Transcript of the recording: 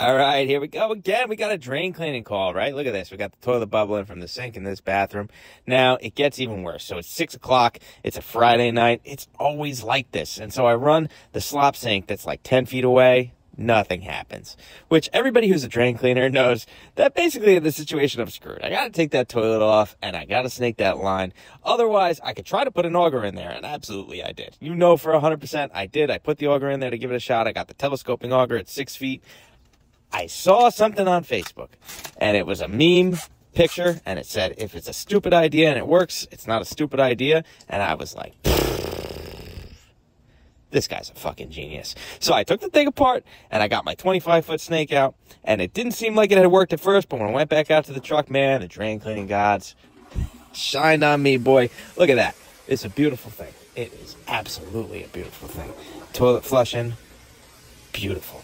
All right, here we go again. We got a drain cleaning call, right? Look at this. We got the toilet bubbling from the sink in this bathroom. Now it gets even worse. So it's six o'clock. It's a Friday night. It's always like this. And so I run the slop sink that's like 10 feet away. Nothing happens. Which everybody who's a drain cleaner knows that basically in the situation I'm screwed. I gotta take that toilet off and I gotta snake that line. Otherwise, I could try to put an auger in there, and absolutely I did. You know for 100% I did. I put the auger in there to give it a shot. I got the telescoping auger at six feet. I saw something on Facebook and it was a meme picture and it said, if it's a stupid idea and it works, it's not a stupid idea. And I was like, this guy's a fucking genius. So I took the thing apart and I got my 25 foot snake out and it didn't seem like it had worked at first, but when I went back out to the truck, man, the drain cleaning gods shined on me, boy. Look at that. It's a beautiful thing. It is absolutely a beautiful thing. Toilet flushing, beautiful.